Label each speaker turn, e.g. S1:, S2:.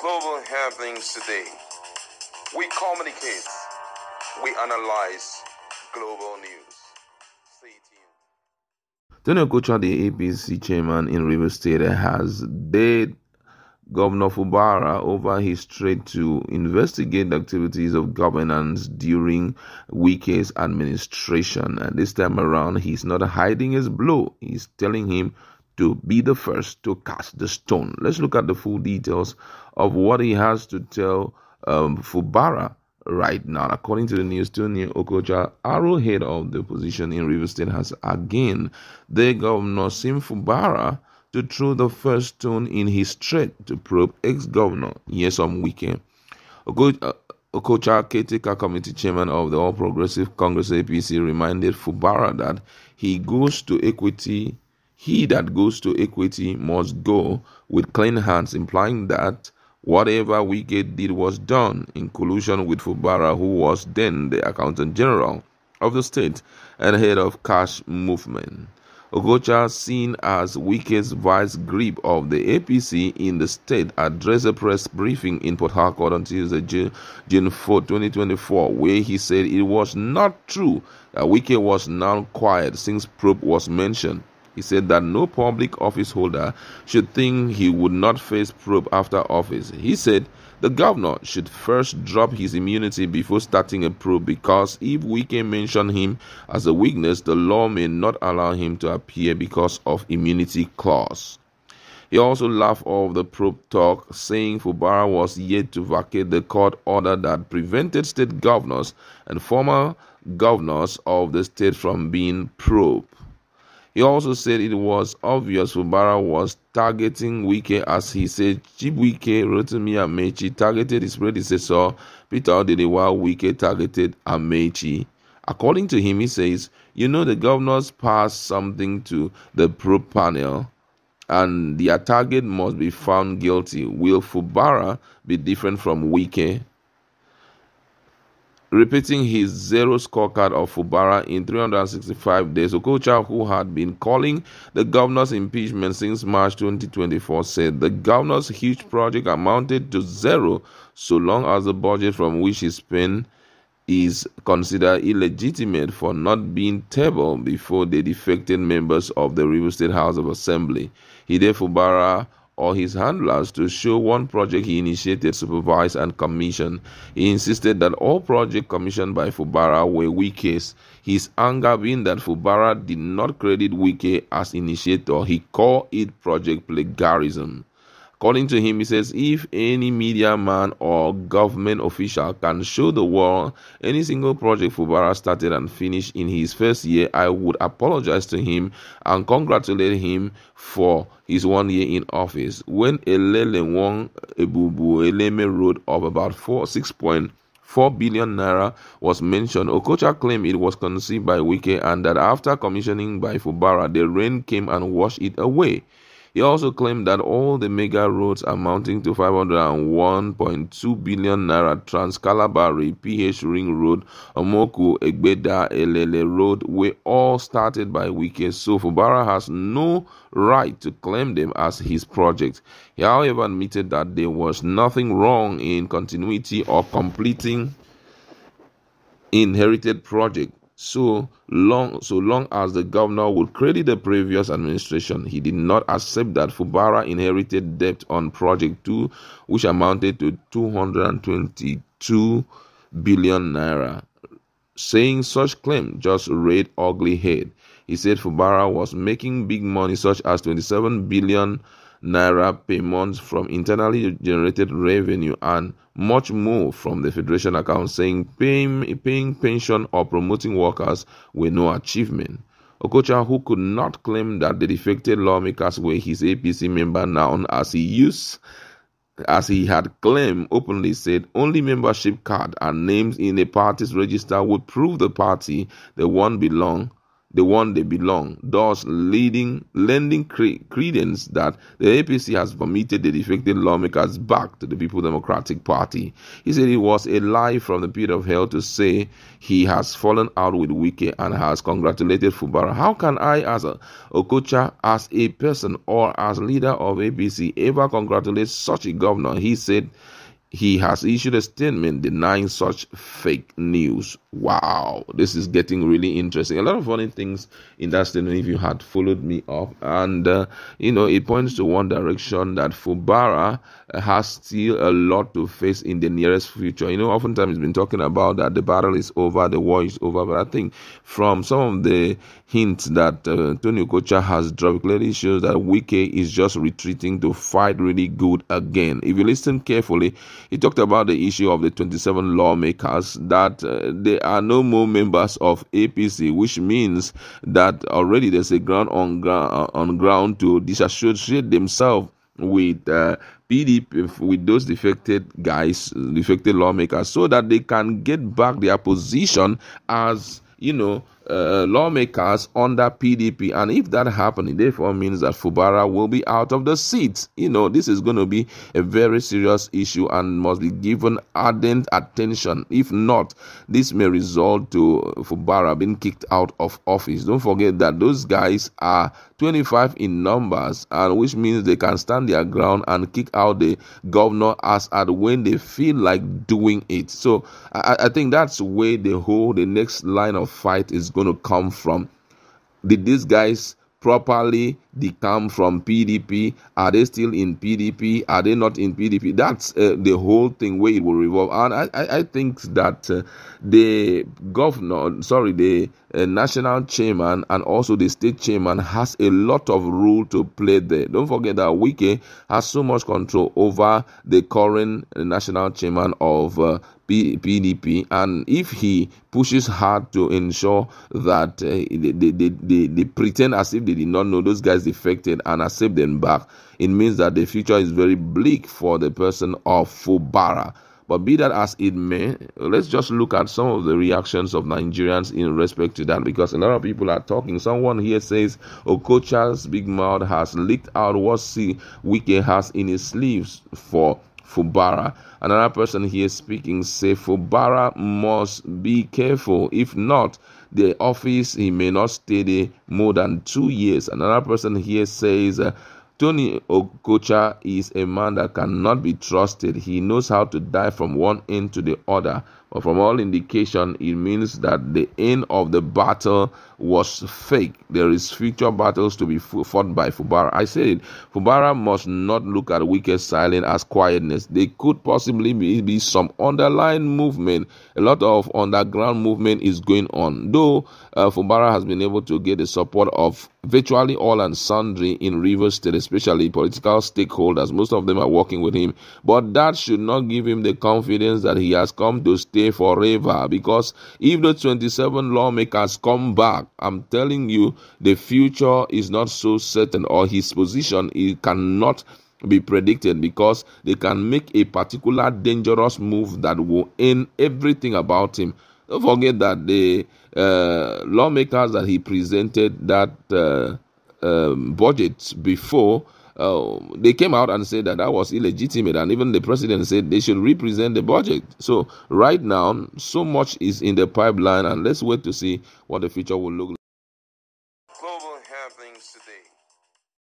S1: global happenings today. We communicate, we analyze global news. Stay tuned.
S2: Okocha, the APC chairman in River State, has dared Governor Fubara over his threat to investigate the activities of governance during Wike's administration. And this time around, he's not hiding his blow. He's telling him to be the first to cast the stone. Let's look at the full details of what he has to tell um, Fubara right now. According to the news, Tony Okocha, arrowhead of the opposition in River State, has again the governor Sim Fubara to throw the first stone in his threat to probe ex-governor Nyesom Wike. Okocha, Okocha caretaker committee chairman of the All Progressive Congress APC reminded Fubara that he goes to equity he that goes to equity must go with clean hands, implying that whatever Wike did was done in collusion with Fubara, who was then the accountant general of the state and head of cash movement. Okocha, seen as Wike's vice grip of the APC in the state, addressed a press briefing in Port Harcourt on Tuesday, June, June 4, 2024, where he said it was not true that Wike was now quiet since probe was mentioned. He said that no public office holder should think he would not face probe after office. He said the governor should first drop his immunity before starting a probe because if we can mention him as a weakness, the law may not allow him to appear because of immunity clause. He also laughed off the probe talk, saying Fubara was yet to vacate the court order that prevented state governors and former governors of the state from being probed. He also said it was obvious Fubara was targeting Wike as he said Chief Wike, Rotimi Amaechi targeted his predecessor Peter Odili while Wike targeted Amaechi. According to him, he says, you know the governors passed something to the probe panel and their target must be found guilty. Will Fubara be different from Wike? Repeating his zero scorecard of Fubara in 365 days. Okocha, who had been calling the governor's impeachment since March 2024, said the governor's huge project amounted to zero so long as the budget from which he spent is considered illegitimate for not being tabled before the defected members of the River State House of Assembly. Hide Fubara or his handlers to show one project he initiated, supervised, and commissioned. He insisted that all projects commissioned by Fubara were Wike's. His anger being that Fubara did not credit Wike as initiator, he called it project plagiarism. According to him, he says if any media man or government official can show the world any single project Fubara started and finished in his first year, I would apologize to him and congratulate him for his one year in office. When Elele won Ebubu Eleme Road of about four six point four billion naira was mentioned. Okocha claimed it was conceived by Wike and that after commissioning by Fubara, the rain came and washed it away. He also claimed that all the mega roads amounting to 501.2 billion naira Trans Kalabari, PH Ring Road, Omoku, Egbeda, Elele Road were all started by Wike, so Fubara has no right to claim them as his project. He, however, admitted that there was nothing wrong in continuity or completing inherited project so long so long as the governor would credit the previous administration he did not accept that fubara inherited debt on project 2 which amounted to 222 billion naira. Saying such claim just read ugly head. He said fubara was making big money such as 27 billion naira payments from internally generated revenue and much more from the federation account saying paying, paying pension or promoting workers were no achievement. Okocha, who could not claim that the defected lawmakers were his APC member now as he used as he had claimed openly said only membership card and names in a party's register would prove the party the one belong the one they belong, thus leading, lending cre- credence that the APC has permitted the defected lawmakers back to the People Democratic Party. He said it was a lie from the pit of hell to say he has fallen out with Wike and has congratulated Fubara. How can I, as a Okocha, as a person or as leader of APC, ever congratulate such a governor? He said he has issued a statement denying such fake news. Wow, this is getting really interesting. A lot of funny things in that statement if you had followed me up. And, uh, you know, it points to one direction that Fubara has still a lot to face in the nearest future. You know, oftentimes it's been talking about that the battle is over, the war is over. But I think from some of the hints that uh, Tony Okocha has dropped clearly shows that Wike is just retreating to fight really good again. If you listen carefully, he talked about the issue of the 27 lawmakers that uh, are no more members of APC, which means that already there's a ground on ground on ground to disassociate themselves with uh, PDP with those defected guys, defected lawmakers, so that they can get back their position as you know uh, lawmakers under PDP. And if that happens, it therefore means that Fubara will be out of the seat. You know, this is going to be a very serious issue and must be given ardent attention. If not, this may result to Fubara being kicked out of office. Don't forget that those guys are 25 in numbers, and which means they can stand their ground and kick out the governor as at when they feel like doing it. So I, I think that's where the whole the next line of fight is going to come from. Did these guys properly they come from PDP? Are they still in PDP? Are they not in PDP? That's uh, the whole thing where it will revolve. And I, I, I think that uh, the governor, sorry, the uh, national chairman and also the state chairman has a lot of role to play there. Don't forget that Wike has so much control over the current national chairman of uh, PDP, and if he pushes hard to ensure that uh, they, they, they, they, pretend as if they did not know those guys defected and accept them back, it means that the future is very bleak for the person of Fubara. But be that as it may, let's just look at some of the reactions of Nigerians in respect to that because a lot of people are talking. Someone here says Okocha's big mouth has leaked out what see Wike has in his sleeves for Fubara. Another person here speaking say Fubara must be careful. If not, the office he may not stay there more than two years. Another person here says uh, Tony Okocha is a man that cannot be trusted. He knows how to die from one end to the other. But from all indication, it means that the end of the battle was fake. There is future battles to be fought by Fubara. I said it. Fubara must not look at Wike's silence as quietness. There could possibly be, be some underlying movement. A lot of underground movement is going on. Though uh, Fubara has been able to get the support of virtually all and sundry in Rivers State, especially political stakeholders. Most of them are working with him. But that should not give him the confidence that he has come to stay stay forever. Because if the 27 lawmakers come back, I'm telling you, the future is not so certain, or his position it cannot be predicted because they can make a particular dangerous move that will end everything about him. Don't forget that the uh, lawmakers that he presented that uh, um, budget before uh, they came out and said that that was illegitimate, and even the president said they should represent the budget. So right now, so much is in the pipeline, and let's wait to see what the future will look like.